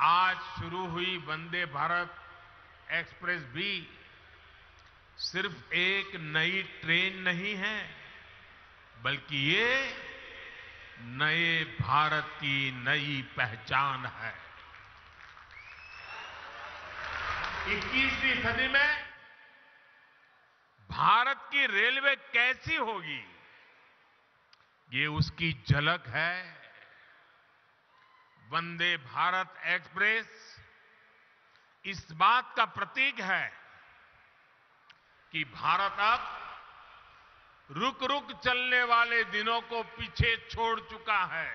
आज शुरू हुई वंदे भारत एक्सप्रेस भी सिर्फ़ एक नई ट्रेन नहीं है, बल्कि ये नए भारत की नई पहचान है। 21वीं सदी में भारत की रेलवे कैसी होगी? ये उसकी झलक है। वंदे भारत एक्सप्रेस। इस बात का प्रतीक है कि भारत अब रुक रुक चलने वाले दिनों को पीछे छोड़ चुका है।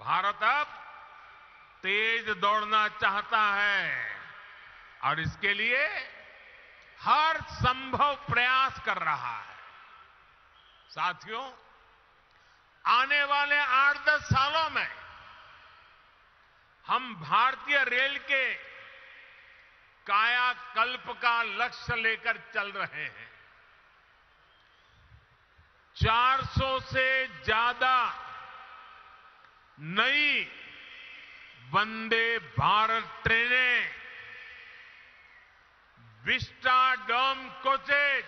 भारत अब तेज दौड़ना चाहता है और इसके लिए हर संभव प्रयास कर रहा है। साथियों, आने वाले आठ दस सालों में हम भारतीय रेल के कायाकल्प का लक्ष्य लेकर चल रहे हैं। 400 से ज़्यादा नई वंदे भारत ट्रेनें, विस्टा विस्टाडोम कोचेज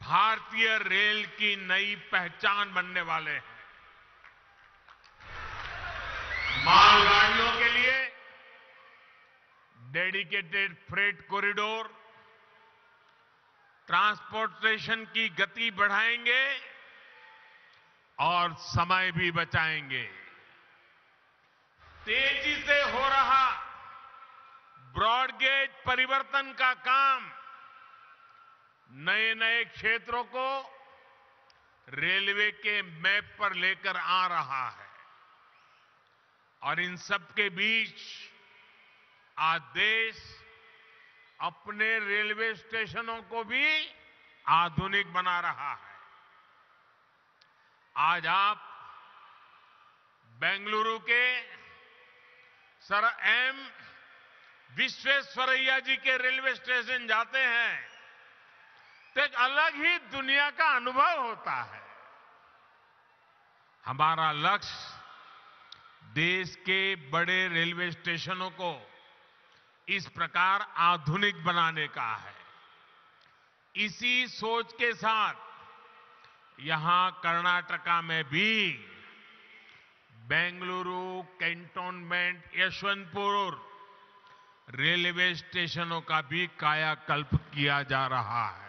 भारतीय रेल की नई पहचान बनने वाले हैं। मालगाड़ियों के लिए डेडिकेटेड फ्रेट कॉरिडोर ट्रांसपोर्टेशन की गति बढ़ाएँगे और समय भी बचाएँगे। तेज़ी से हो रहा ब्रॉडगेज परिवर्तन का काम नए नए क्षेत्रों को रेलवे के मैप पर लेकर आ रहा है। और इन सब के बीच आज देश अपने रेलवे स्टेशनों को भी आधुनिक बना रहा है। आज आप बेंगलुरु के सर एम विश्वेश्वरैया जी के रेलवे स्टेशन जाते हैं तो एक अलग ही दुनिया का अनुभव होता है। हमारा लक्ष्य देश के बड़े रेलवे स्टेशनों को इस प्रकार आधुनिक बनाने का है। इसी सोच के साथ यहाँ कर्नाटका में भी बेंगलुरु, कैंटोनमेंट, यशवंतपुर रेलवे स्टेशनों का भी कायाकल्प किया जा रहा है।